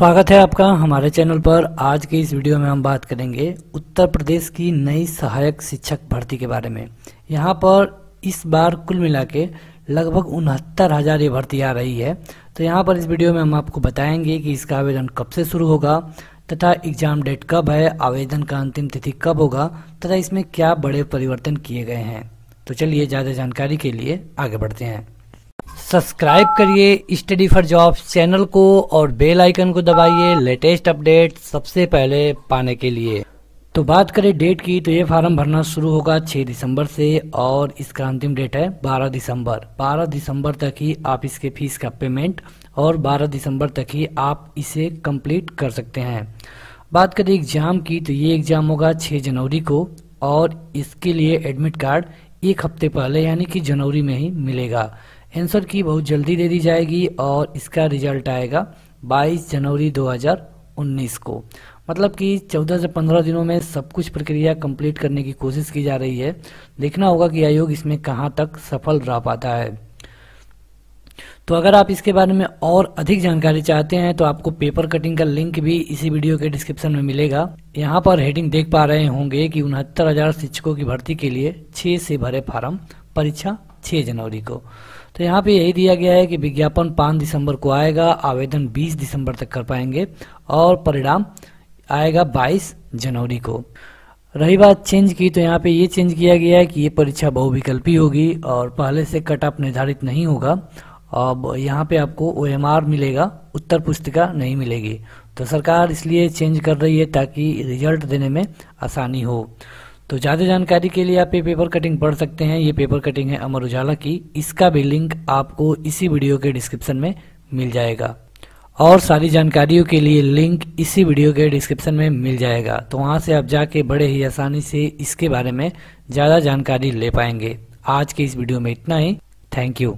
स्वागत है आपका हमारे चैनल पर। आज के इस वीडियो में हम बात करेंगे उत्तर प्रदेश की नई सहायक शिक्षक भर्ती के बारे में। यहाँ पर इस बार कुल मिला के लगभग उनहत्तर हज़ार ये भर्ती आ रही है। तो यहाँ पर इस वीडियो में हम आपको बताएँगे कि इसका आवेदन कब से शुरू होगा, तथा एग्ज़ाम डेट कब है, आवेदन का अंतिम तिथि कब होगा, तथा इसमें क्या बड़े परिवर्तन किए गए हैं। तो चलिए ज़्यादा जानकारी के लिए आगे बढ़ते हैं। सब्सक्राइब करिए स्टडी फॉर जॉब चैनल को और बेल आइकन को दबाइए लेटेस्ट अपडेट सबसे पहले पाने के लिए। तो बात करें डेट की तो ये फॉर्म भरना शुरू होगा 6 दिसंबर से और इसका अंतिम डेट है 12 दिसंबर। 12 दिसंबर तक ही आप इसके फ़ीस का पेमेंट और 12 दिसंबर तक ही आप इसे कंप्लीट कर सकते हैं। बात करें एग्ज़ाम की तो ये एग्ज़ाम होगा 6 जनवरी को और इसके लिए एडमिट कार्ड एक हफ़्ते पहले, यानी कि जनवरी में ही मिलेगा। आंसर की बहुत जल्दी दे दी जाएगी और इसका रिज़ल्ट आएगा 22 जनवरी 2019 को। मतलब कि 14 से 15 दिनों में सब कुछ प्रक्रिया कंप्लीट करने की कोशिश की जा रही है। देखना होगा कि आयोग इसमें कहाँ तक सफल रह पाता है। तो अगर आप इसके बारे में और अधिक जानकारी चाहते हैं तो आपको पेपर कटिंग का लिंक भी इसी वीडियो के डिस्क्रिप्शन में मिलेगा। यहाँ पर हेडिंग देख पा रहे होंगे कि उनहत्तर हज़ार शिक्षकों की भर्ती के लिए छह से भरे फार्म परीक्षा 6 जनवरी को। तो यहाँ पे यही दिया गया है कि विज्ञापन 5 दिसंबर को आएगा, आवेदन 20 दिसंबर तक कर पाएँगे और परिणाम आएगा 22 जनवरी को। रही बात चेंज की तो यहाँ पे ये चेंज किया गया है कि ये परीक्षा बहुविकल्पी होगी और पहले से कट ऑफ़ निर्धारित नहीं होगा। अब यहाँ पे आपको ओएमआर मिलेगा, उत्तर पुस्तिका नहीं मिलेगी। तो सरकार इसलिए चेंज कर रही है ताकि रिज़ल्ट देने में आसानी हो। तो ज़्यादा जानकारी के लिए आप ये पेपर कटिंग पढ़ सकते हैं। ये पेपर कटिंग है अमर उजाला की। इसका भी लिंक आपको इसी वीडियो के डिस्क्रिप्शन में मिल जाएगा। और सारी जानकारियों के लिए लिंक इसी वीडियो के डिस्क्रिप्शन में मिल जाएगा। तो वहाँ से आप जाके बड़े ही आसानी से इसके बारे में ज़्यादा जानकारी ले पाएँगे। आज के इस वीडियो में इतना ही। Thank you